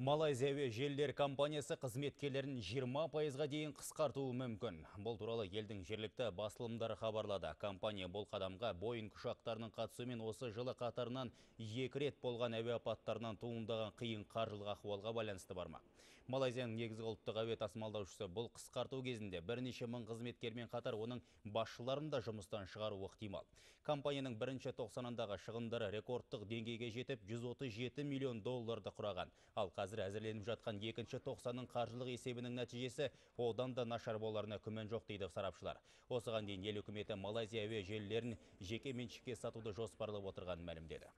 Малайзия әуе желілер компаниясы қызметкерлерін 20 пайызға дейін қысқартуы мүмкін. Бұл туралы елдің жергілікті басылымдары хабарлады. Компания бұл қадамға Боинг ұшақтарының қатысуымен осы жылы қатарынан екі рет болған әуе апаттарынан туындаған қиын қаржылық ахуалға байланысты бармақ. Малайзияның негізгі ұлттық әуе тасымалдаушысы бұл қысқарту кезінде бірнеше мың қызметкермен қатар оның басшыларын да жұмыстан шығару ықтимал. Компанияның бірінші тоқсанындағы шығындары рекордтық деңгейге жетіп 137 миллион долларды құраған. Ал қазір әзірленіп жатқан екінші тоқсанның қаржылық есебінің нәтижесі одан да нашар боларына күмән жоқ дейді сарапшылар. Осыған дейін ел үкіметі Малайзия әуе желілерін жеке меншікке сатуды жоспарлап отырғанын мәлімдеді.